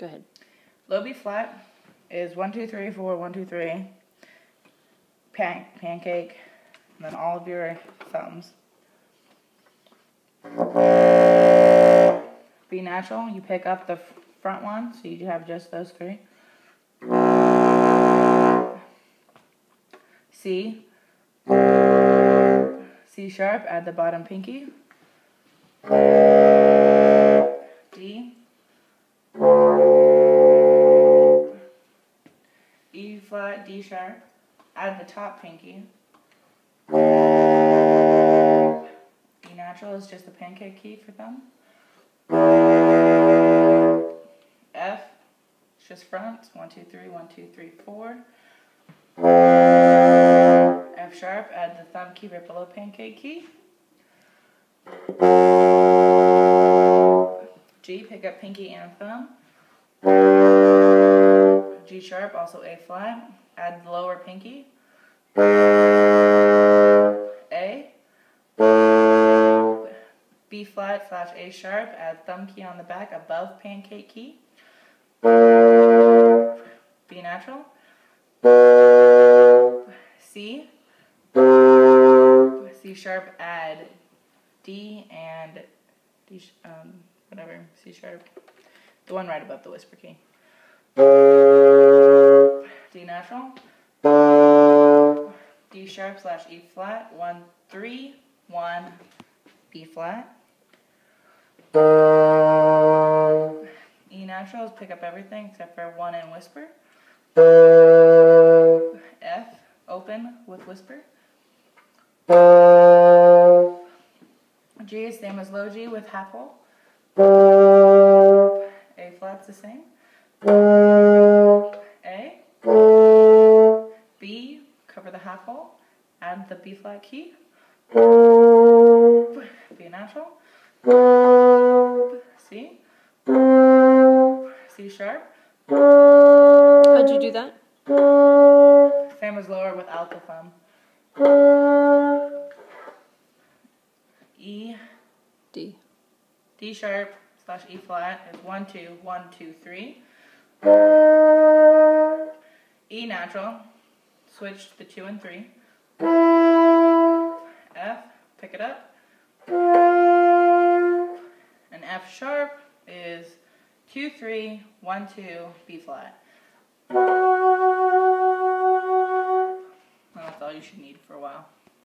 Go ahead. Low B flat is one, two, three, four, one, two, three. Pan- pancake, and then all of your thumbs. B natural, you pick up the front one, so you have just those three. C. C sharp, add the bottom pinky. D sharp, add the top pinky. E natural is just the pancake key for thumb. F, it's just front, one, two, three, one, two, three, four. F sharp, add the thumb key right below pancake key. G, pick up pinky and thumb. G sharp, also A flat, add the lower pinky. A. B flat slash A sharp, add thumb key on the back above pancake key. B natural. C. C sharp, add D and D, um, whatever, C sharp. The one right above the whisper key. D sharp slash E flat, one, three, one, B flat. E natural is pick up everything except for one and whisper. F, open with whisper. G is same as low G with half hole. A flat's the same. Cover the half hole. Add the B flat key. B natural. C. C sharp. How'd you do that? Same as lower without the thumb. E, D. D sharp slash E flat is one, two, one, two, three. E natural, switch the two and three. F, pick it up. And F sharp is two, three, one, two, B flat. And that's all you should need for a while.